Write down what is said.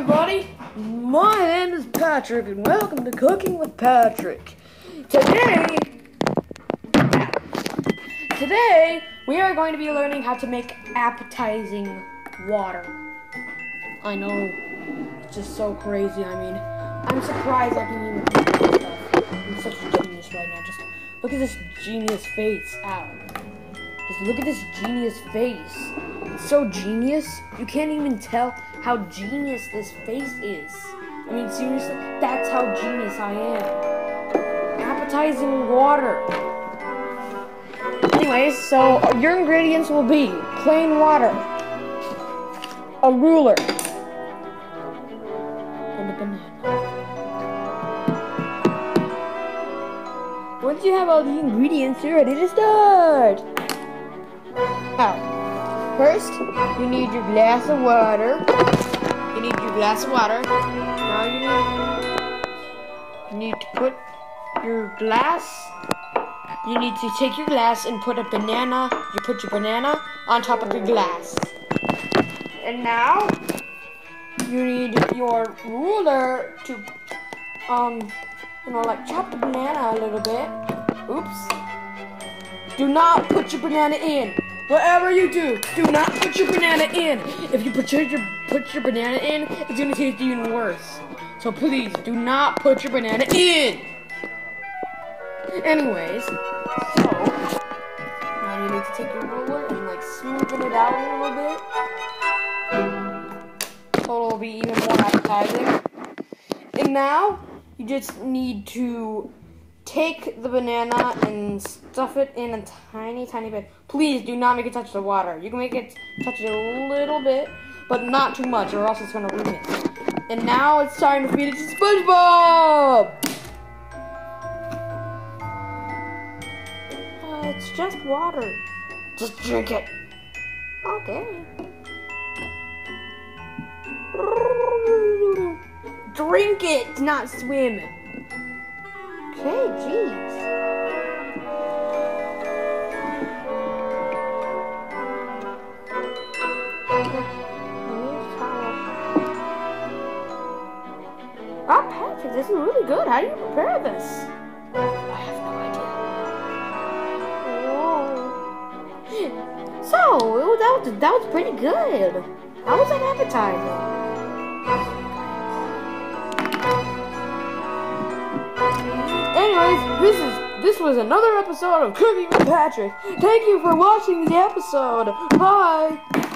everybody. My name is Patrick, and welcome to Cooking with Patrick. Today, today we are going to be learning how to make appetizing water. I know, it's just so crazy. I mean, I'm surprised I can even do this stuff. I'm such a genius right now. Just look at this genius face. Ow. Just look at this genius face. It's so genius, you can't even tell how genius this face is. I mean, seriously, that's how genius I am. Appetizing water. Anyways, so your ingredients will be plain water, a ruler, and a banana. Once you have all the ingredients, you're ready to start. First, you need your glass of water. You need your glass of water. Now you need, you need to put your glass. You need to take your glass and put a banana. You put your banana on top of your glass. And now, you need your ruler to, um, you know, like chop the banana a little bit. Oops. Do not put your banana in. Whatever you do, do not put your banana in. If you put your, put your banana in, it's gonna taste even worse. So please, do not put your banana in. Anyways, so now you need to take your ruler and like smoothen it out a little bit, so it'll be even more appetizing. And now you just need to take the banana and stuff it in a tiny, tiny bit. Please do not make it touch the water. You can make it touch it a little bit, but not too much, or else it's gonna ruin it. And now it's time to feed it to SpongeBob. Uh, it's just water. Just drink it. Okay. Drink it, not swim. Okay, jeez. Oh, Patrick, this is really good. How do you prepare this? I have no idea. So, that, was, that was pretty good. How was that appetizing? Anyways, this is this was another episode of Cooking with Patrick. Thank you for watching the episode. Bye.